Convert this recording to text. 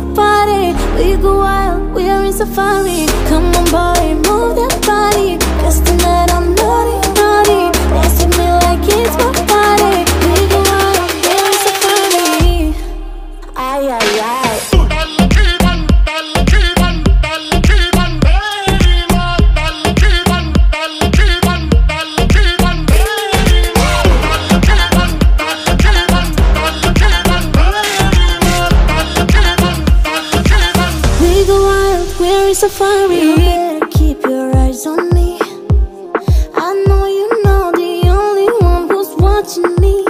We go wild, we are in safari safari, safari. You better keep your eyes on me. I know you're not the only one who's watching me.